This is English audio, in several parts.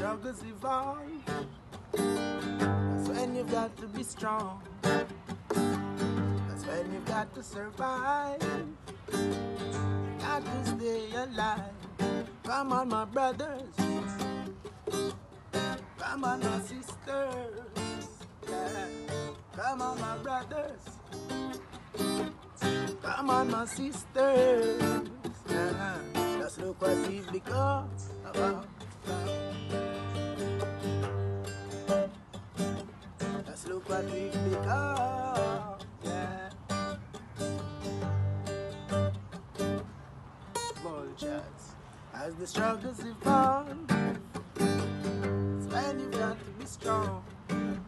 struggles evolve, that's when you've got to be strong. That's when you've got to survive. You got to stay alive. Come on, my brothers. Come on, my sisters. Yeah. Come on, my brothers. Come on, my sisters. Yeah. Just look what we've become. Just we've become. Yeah. Vultures. As the struggles evolve, it's when you've got to be strong.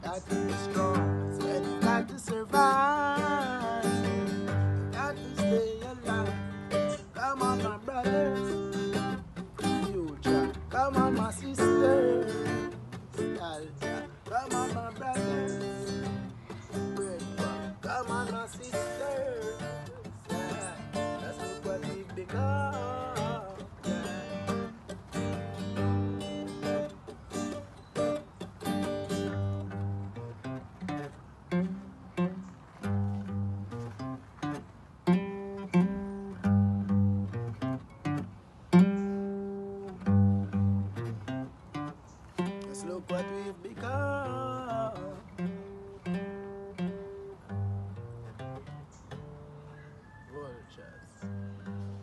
Got to be strong. It's when you've got to survive. You got to stay alive. Come on, my brothers. Future. Come on, my sisters. Nostalgia. Come on, my brothers. Look what we've become. Vultures.